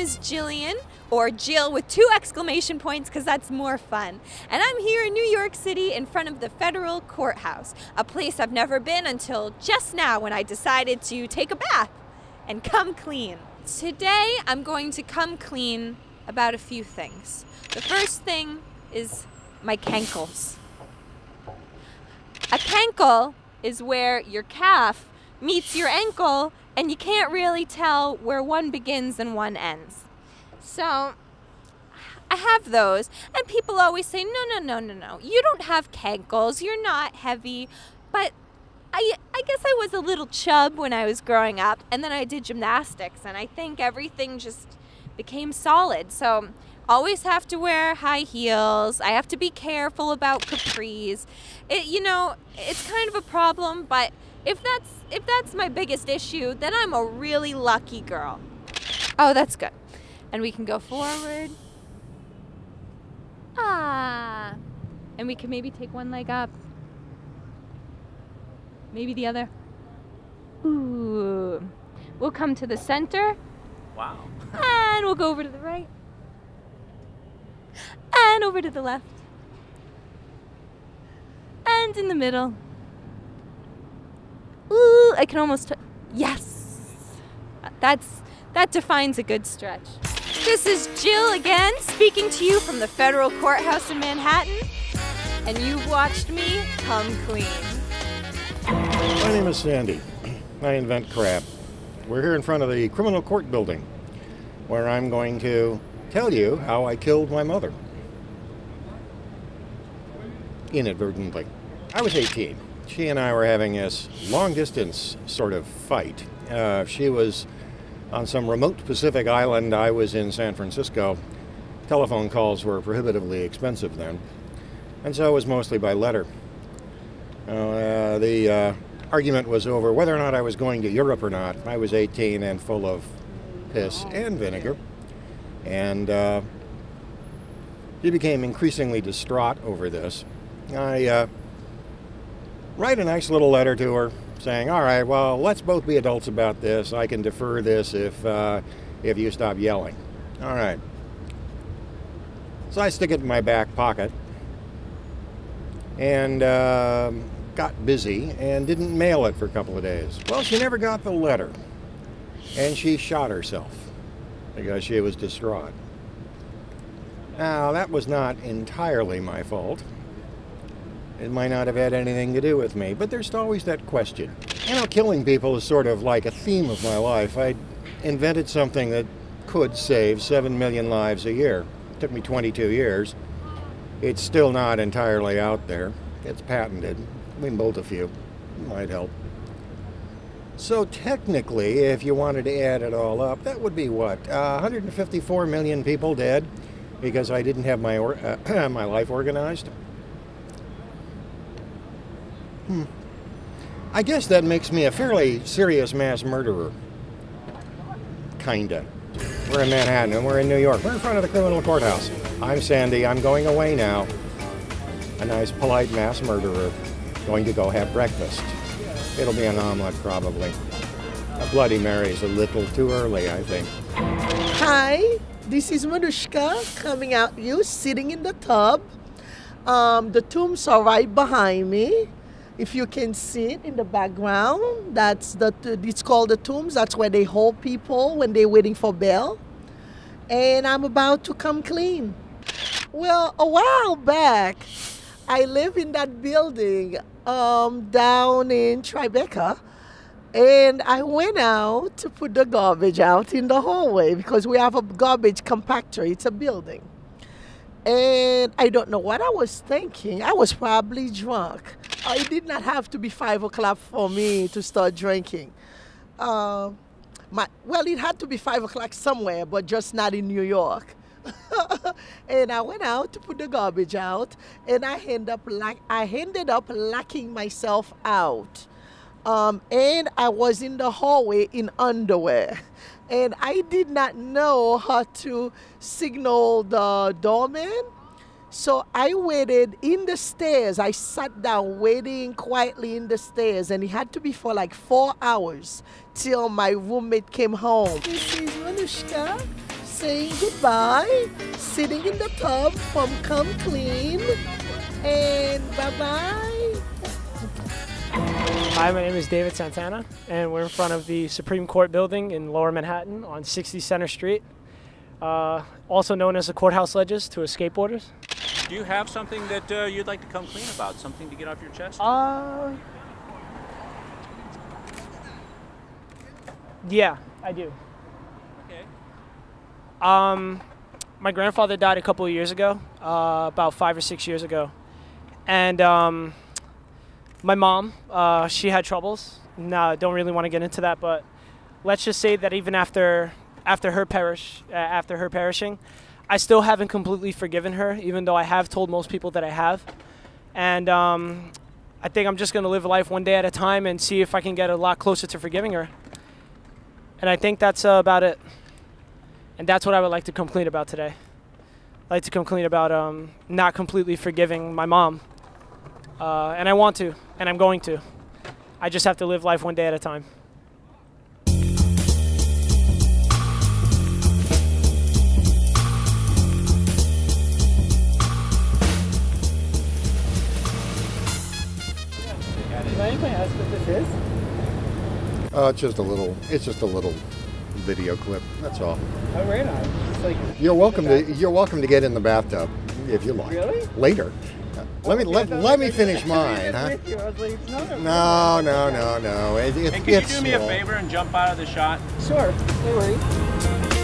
is Jillian, or Jill with two exclamation points because that's more fun. And I'm here in New York City in front of the federal courthouse, a place I've never been until just now when I decided to take a bath and come clean. Today I'm going to come clean about a few things. The first thing is my cankles. A cankle is where your calf meets your ankle and you can't really tell where one begins and one ends. So I have those, and people always say, no, no, no, no, no. You don't have cankles. You're not heavy. But I, I guess I was a little chub when I was growing up, and then I did gymnastics, and I think everything just became solid. So always have to wear high heels. I have to be careful about capris. It, you know, it's kind of a problem, but if that's if that's my biggest issue, then I'm a really lucky girl. Oh, that's good. And we can go forward. Ah. And we can maybe take one leg up. Maybe the other. Ooh. We'll come to the center. Wow. and we'll go over to the right. And over to the left. And in the middle. I can almost. T- yes. That's that defines a good stretch. This is Jill again, speaking to you from the federal courthouse in Manhattan, and you've watched me come clean. My name is Sandy. I invent crap. We're here in front of the criminal court building, where I'm going to tell you how I killed my mother. Inadvertently. I was 18 she and I were having this long distance sort of fight. Uh, she was on some remote Pacific island. I was in San Francisco. Telephone calls were prohibitively expensive then, and so it was mostly by letter. Uh, the uh, argument was over whether or not I was going to Europe or not. I was 18 and full of piss and vinegar, and uh, she became increasingly distraught over this. I uh, write a nice little letter to her saying, all right, well, let's both be adults about this. I can defer this if, uh, if you stop yelling. All right. So I stick it in my back pocket and uh, got busy and didn't mail it for a couple of days. Well, she never got the letter and she shot herself because she was distraught. Now, that was not entirely my fault. It might not have had anything to do with me, but there's always that question. You know, killing people is sort of like a theme of my life. I invented something that could save 7 million lives a year. It took me 22 years. It's still not entirely out there. It's patented. We can bolt a few. Might help. So technically, if you wanted to add it all up, that would be what? Uh, 154 million people dead because I didn't have my, or- uh, my life organized? Hmm. I guess that makes me a fairly serious mass murderer. Kinda. We're in Manhattan and we're in New York. We're in front of the criminal courthouse. I'm Sandy. I'm going away now. A nice, polite mass murderer. Going to go have breakfast. It'll be an omelet, probably. A Bloody Mary's a little too early, I think. Hi, this is Manushka coming at you, sitting in the tub. Um, the tombs are right behind me. If you can see it in the background, that's the it's called the tombs. That's where they hold people when they're waiting for bail. And I'm about to come clean. Well, a while back, I live in that building um, down in Tribeca. And I went out to put the garbage out in the hallway because we have a garbage compactor. It's a building. And I don't know what I was thinking. I was probably drunk. Uh, it did not have to be five o'clock for me to start drinking. Uh, my, well, it had to be five o'clock somewhere, but just not in New York. and I went out to put the garbage out, and I ended up like I ended up locking myself out. Um, and I was in the hallway in underwear. And I did not know how to signal the doorman. So I waited in the stairs. I sat down waiting quietly in the stairs, and it had to be for like four hours till my roommate came home. This is Manushka saying goodbye, sitting in the tub from Come Clean. And bye bye. Hi, my name is David Santana, and we're in front of the Supreme Court building in Lower Manhattan on 60 Centre Street, uh, also known as the Courthouse Ledges to skateboarders. Do you have something that uh, you'd like to come clean about? Something to get off your chest? Uh, yeah, I do. okay. Um, my grandfather died a couple of years ago, uh, about five or six years ago, and um, my mom, uh, she had troubles. No, don't really want to get into that, but let's just say that even after after her perish, uh, after her perishing, I still haven't completely forgiven her, even though I have told most people that I have, and um, I think I'm just gonna live life one day at a time and see if I can get a lot closer to forgiving her. And I think that's uh, about it. And that's what I would like to come clean about today. I'd like to come clean about um, not completely forgiving my mom. Uh, and I want to, and I'm going to. I just have to live life one day at a time. Can anybody ask what this is? Uh, it's just a little. It's just a little video clip. That's all. Oh, right on. Like You're welcome to. You're welcome to get in the bathtub if you like. Really? Later. Let me let, let me finish mine, huh? No, no, no, no. It, it, And can you do me a small. favor and jump out of the shot? Sure, no worries.